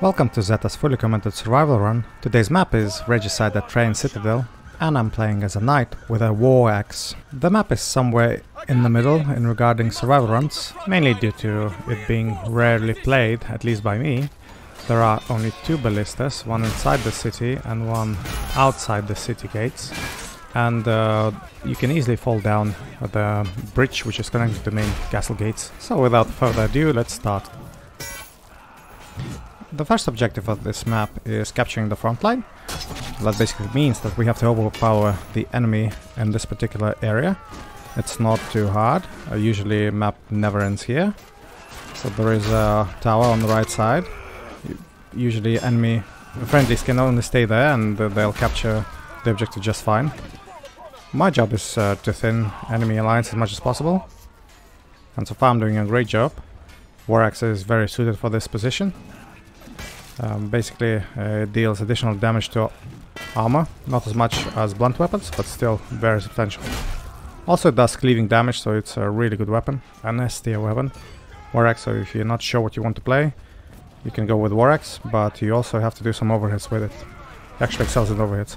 Welcome to Zeta's fully commented survival run. Today's map is Regicide at Trayan Citadel, and I'm playing as a knight with a war axe. The map is somewhere in the middle in regarding survival runs, mainly due to it being rarely played, at least by me. There are only two ballistas, one inside the city and one outside the city gates. And uh, you can easily fall down the bridge which is connected to the main castle gates. So without further ado, let's start. The first objective of this map is capturing the front line. That basically means that we have to overpower the enemy in this particular area. It's not too hard. Uh, usually map never ends here. So there is a tower on the right side. Usually enemy friendlies can only stay there and they'll capture the objective just fine. My job is uh, to thin enemy alliance as much as possible. And so far I'm doing a great job. War Axe is very suited for this position. Um, basically, uh, deals additional damage to armor, not as much as blunt weapons, but still very substantial. Also, it does cleaving damage, so it's a really good weapon, an S tier weapon. War Axe, so if you're not sure what you want to play, you can go with War Axe, but you also have to do some overhits with it. It actually excels in overhits.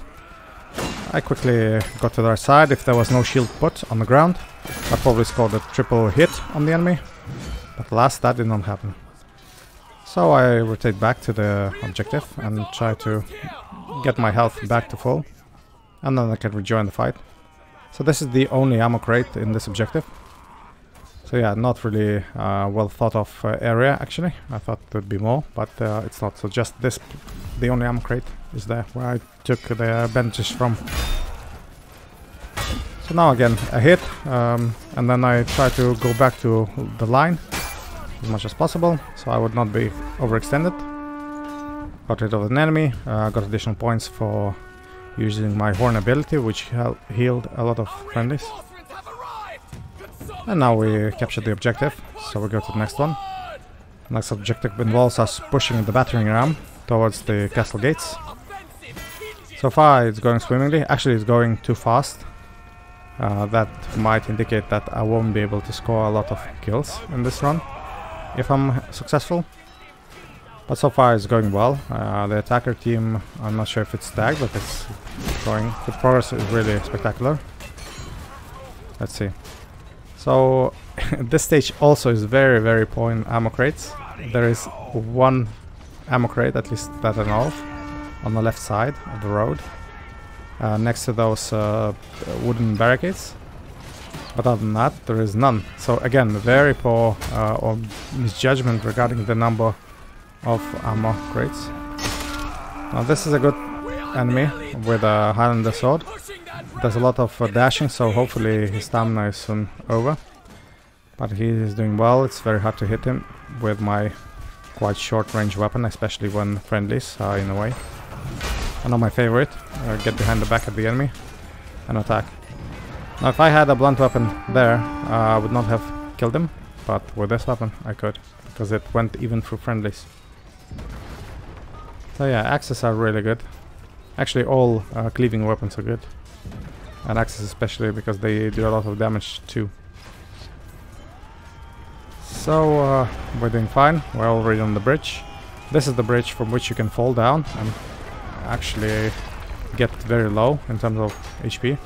I quickly got to the their side. If there was no shield put on the ground, I probably scored a triple hit on the enemy. But alas, that did not happen. So I rotate back to the objective and try to get my health back to full. And then I can rejoin the fight. So this is the only ammo crate in this objective. So yeah, not really uh, well thought of uh, area actually. I thought there'd be more, but uh, it's not. So just this, the only ammo crate is there where I took the bandages from. So now again, a hit, um, and then I try to go back to the line as much as possible, so I would not be overextended. Got rid of an enemy, uh, got additional points for using my horn ability, which healed a lot of friendlies. And now we captured the objective, so we go to the next one. Next objective involves us pushing the battering ram towards the castle gates. So far it's going swimmingly, actually it's going too fast. Uh, that might indicate that I won't be able to score a lot of kills in this run if I'm successful. But so far it's going well. Uh, the attacker team, I'm not sure if it's tagged, but it's going. The progress is really spectacular. Let's see. So this stage also is very, very poor in ammo crates. There is one ammo crate, at least that I know of, on the left side of the road, uh, next to those uh, wooden barricades. But other than that, there is none. So again, very poor uh, or misjudgment regarding the number of ammo crates. Now this is a good enemy with a Highlander sword. There's a lot of uh, dashing, so hopefully his stamina is soon over. But he is doing well, it's very hard to hit him with my quite short range weapon, especially when friendlies are in the way. Not my favorite, uh, get behind the back of the enemy and attack. Now if I had a blunt weapon there, uh, I would not have killed him, but with this weapon I could, because it went even through friendlies. So yeah, axes are really good. Actually all uh, cleaving weapons are good. And axes especially because they do a lot of damage too. So uh, we're doing fine, we're already on the bridge. This is the bridge from which you can fall down and actually get very low in terms of HP.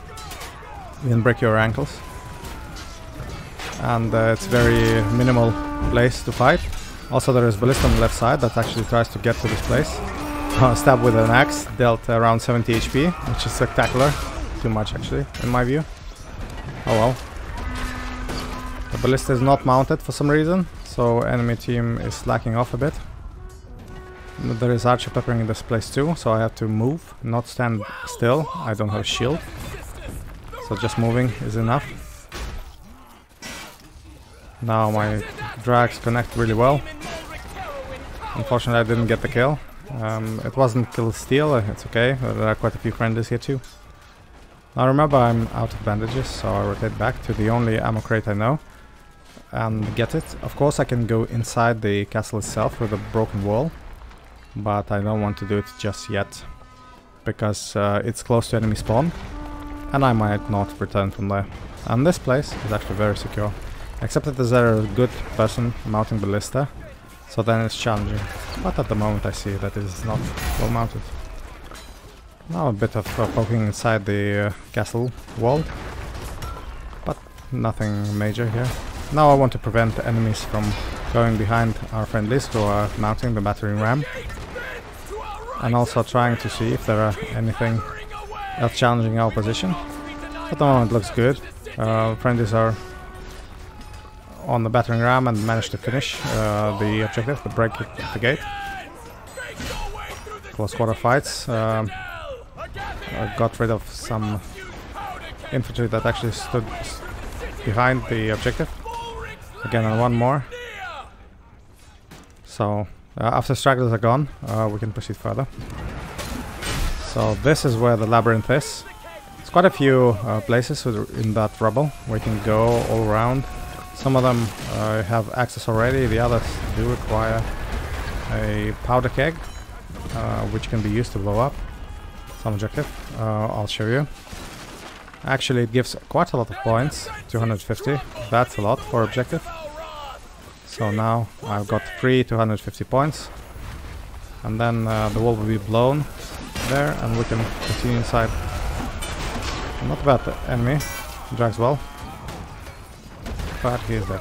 You can break your ankles. And uh, it's very minimal place to fight. Also there is Ballista on the left side that actually tries to get to this place. Uh, stab with an axe, dealt around 70 HP, which is spectacular. Too much actually, in my view. Oh well. The Ballista is not mounted for some reason, so enemy team is slacking off a bit. There is archer peppering in this place too, so I have to move, not stand still. I don't have shield. So just moving is enough. Now my drags connect really well. Unfortunately I didn't get the kill. Um, it wasn't kill steal, uh, it's okay. There are quite a few friendlies here too. Now remember I'm out of bandages, so I rotate back to the only ammo crate I know and get it. Of course I can go inside the castle itself with a broken wall, but I don't want to do it just yet because uh, it's close to enemy spawn and I might not return from there. And this place is actually very secure. Except that there's a good person mounting ballista So then it's challenging. But at the moment I see that it is not well mounted. Now a bit of uh, poking inside the uh, castle wall. But nothing major here. Now I want to prevent enemies from going behind our friendlies who are mounting the battering ram. And also trying to see if there are anything else challenging our position. At the moment looks good. Uh, friendlies are on the battering ram and managed to finish uh, the objective, the break at the gate. Close quarter fights. Um, got rid of some infantry that actually stood behind the objective. Again, and one more. So, uh, after stragglers are gone, uh, we can proceed further. So this is where the labyrinth is. It's quite a few uh, places in that rubble where you can go all around. Some of them uh, have access already, the others do require a powder keg, uh, which can be used to blow up some objective. Uh, I'll show you. Actually, it gives quite a lot of points, 250. That's a lot for objective. So now I've got three 250 points. And then uh, the wall will be blown there and we can continue inside. Not bad enemy, drags well. But he is dead.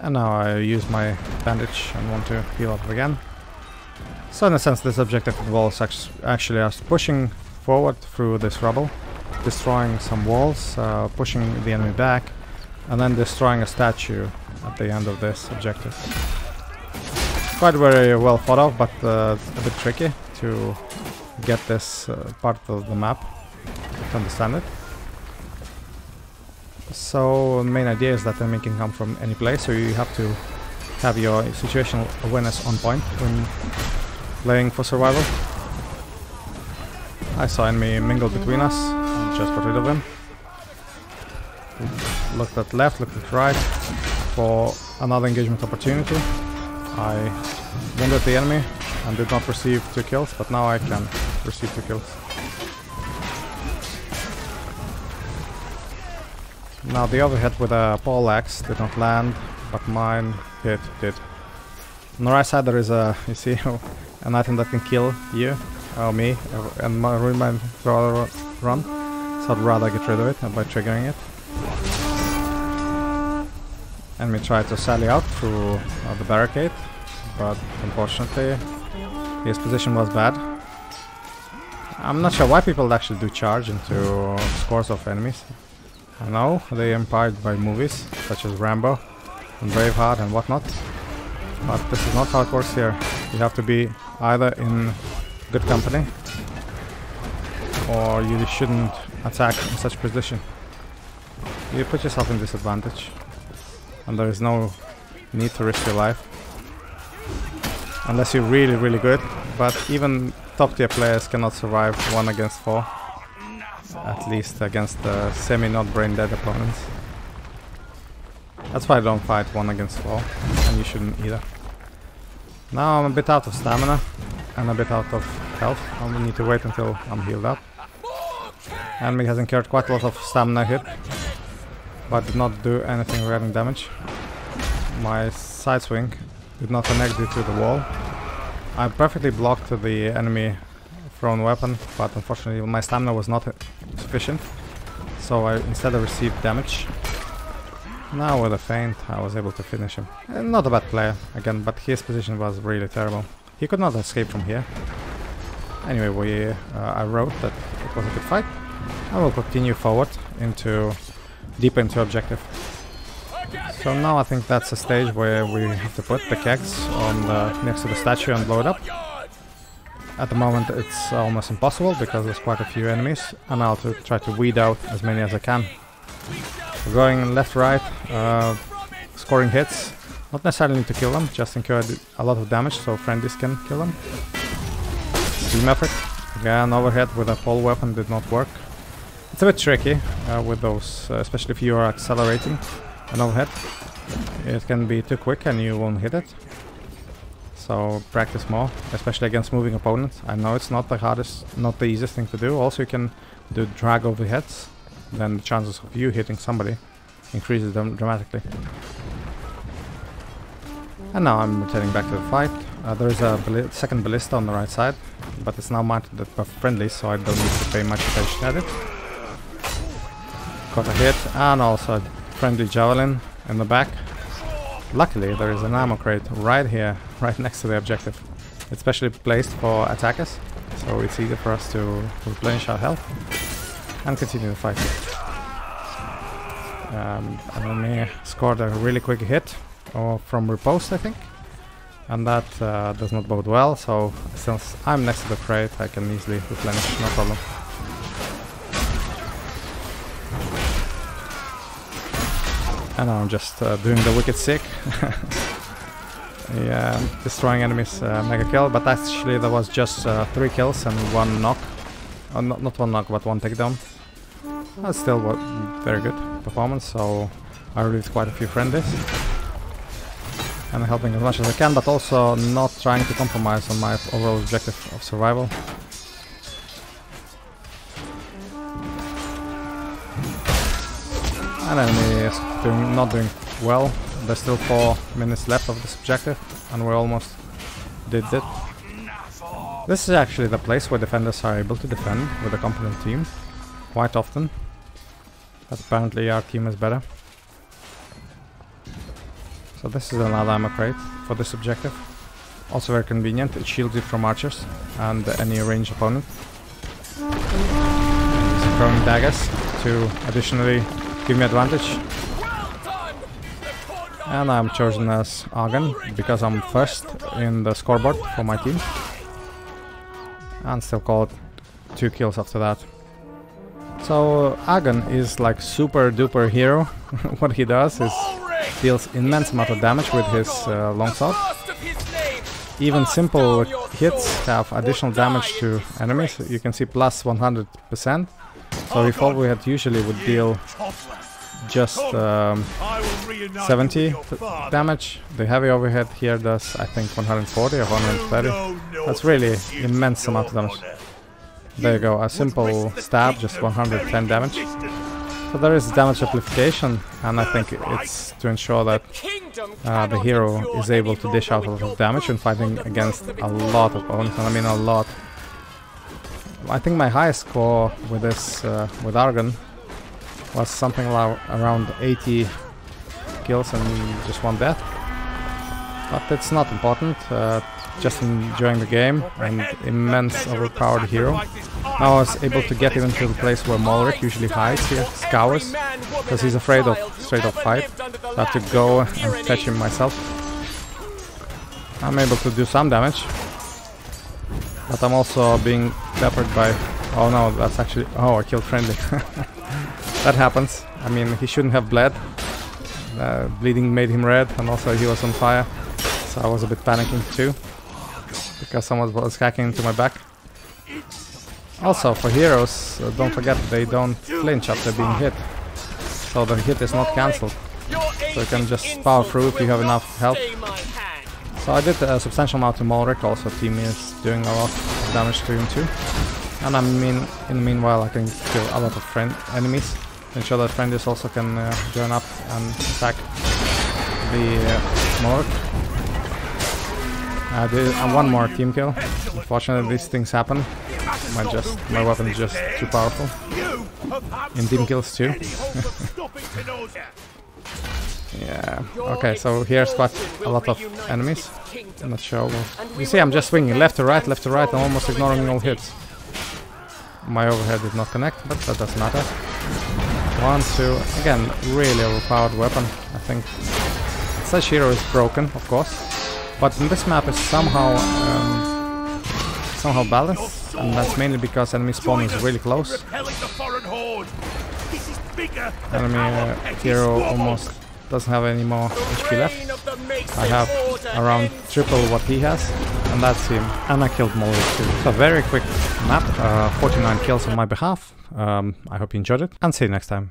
And now I use my bandage and want to heal up again. So in a sense this objective involves actually us pushing forward through this rubble, destroying some walls, uh, pushing the enemy back, and then destroying a statue at the end of this objective. Quite very well thought of, but uh, a bit tricky to get this uh, part of the map to understand it. So main idea is that enemy can come from any place, so you have to have your situational awareness on point when playing for survival. I saw enemy mingle between us, just got rid of him. Looked at left, looked at right for another engagement opportunity. I wounded the enemy and did not receive two kills, but now I can receive two kills. Now the other overhead with a pole axe did not land, but mine hit did. On the right side there is a, you see, an item that can kill you, or me, and my, ruin my run. So I'd rather get rid of it by triggering it. Enemy tried to sally out through uh, the barricade, but unfortunately his position was bad. I'm not sure why people actually do charge into scores of enemies. I know they are inspired by movies such as Rambo and Braveheart and whatnot, but this is not how it works here. You have to be either in good company or you shouldn't attack in such position. You put yourself in disadvantage and there is no need to risk your life unless you're really really good but even top tier players cannot survive 1 against 4 at least against the semi-not brain-dead opponents. That's why I don't fight 1 against 4, and you shouldn't either. Now I'm a bit out of stamina, and a bit out of health. I need to wait until I'm healed up. Enemy has incurred quite a lot of stamina hit, but did not do anything regarding damage. My side swing did not connect due to the wall. I perfectly blocked the enemy thrown weapon, but unfortunately my stamina was not sufficient. So I instead I received damage. Now with a feint I was able to finish him. Uh, not a bad player, again, but his position was really terrible. He could not escape from here. Anyway, we, uh, I wrote that it was a good fight. I will continue forward into deep into objective. So now I think that's a stage where we have to put the kegs on the, next to the statue and blow it up. At the moment it's almost impossible because there's quite a few enemies and I'll to try to weed out as many as I can. We're going left, right, uh, scoring hits. Not necessarily to kill them, just incur a lot of damage so friendlies can kill them. Team effort. Again, overhead with a pole weapon did not work. It's a bit tricky uh, with those, uh, especially if you are accelerating an overhead. It can be too quick and you won't hit it. So practice more, especially against moving opponents. I know it's not the hardest, not the easiest thing to do. Also you can do drag overheads, then the chances of you hitting somebody increases them dramatically. And now I'm returning back to the fight. Uh, there is a balli second ballista on the right side, but it's now mounted at friendly, so I don't need to pay much attention at it. Got a hit, and also a friendly javelin in the back. Luckily, there is an ammo crate right here, right next to the objective. It's specially placed for attackers, so it's easy for us to replenish our health and continue the fight. Um, enemy scored a really quick hit, or from riposte, I think. And that uh, does not bode well, so since I'm next to the crate, I can easily replenish, no problem. I'm just uh, doing the wicked sick. yeah, destroying enemies uh, mega kill, but actually there was just uh, three kills and one knock. Uh, not, not one knock, but one takedown. That's still very good performance, so I released quite a few friendlies. And I'm helping as much as I can, but also not trying to compromise on my overall objective of survival. And enemy is doing, not doing well. There's still 4 minutes left of this objective, and we almost did it. This is actually the place where defenders are able to defend with a competent team, quite often. But apparently our team is better. So this is another ammo crate for this objective. Also very convenient, it shields you from archers and any ranged opponent. Some throwing daggers to additionally give me advantage. And I'm chosen as Argon because I'm first in the scoreboard for my team. And still got two kills after that. So Argon is like super duper hero. what he does is deals immense amount of damage with his uh, longsword. Even simple hits have additional damage to enemies. You can see plus 100%. So if all we had usually would deal just um, 70 damage, the heavy overhead here does I think 140 or 130. That's really immense amount of damage. There you go, a simple stab, just 110 damage. So there is damage amplification, and I think it's to ensure that uh, the hero is able to dish out a lot of damage when fighting against a lot of opponents, and I mean a lot. I think my highest score with this, uh, with Argon, was something around 80 kills and just one death. But it's not important, uh, just enjoying the game and immense overpowered hero. Now I was able to get even to the place where Malric usually hides here, scours, because he's afraid of straight up fight. I have to go and fetch him myself. I'm able to do some damage. But I'm also being peppered by... Oh no, that's actually... Oh, I killed friendly. that happens. I mean, he shouldn't have bled. Uh, bleeding made him red and also he was on fire. So I was a bit panicking too. Because someone was hacking into my back. Also, for heroes, uh, don't forget they don't flinch after being hit. So the hit is not cancelled. So you can just power through if you have enough health. So I did a substantial amount to Malric, also team is doing a lot of damage to him too. And I mean, in the meanwhile I can kill a lot of friend enemies. Ensure that friendlies also can uh, join up and attack the uh. I did uh, one more team kill. Unfortunately, these things happen. My just my weapon is just too powerful. In team kills too. yeah. Okay, so here's quite a lot of enemies. I'm not sure. You see, I'm just swinging left to right, left to right, and almost ignoring all hits. My overhead did not connect, but that doesn't matter. One, two. Again, really overpowered weapon. I think such hero is broken, of course. But this map is somehow um, somehow balanced, and that's mainly because enemy spawn is really close. Enemy uh, hero almost doesn't have any more HP left. I have around triple what he has, and that's him. And I killed Molly too. So very quick map, uh, 49 kills on my behalf. Um, I hope you enjoyed it, and see you next time.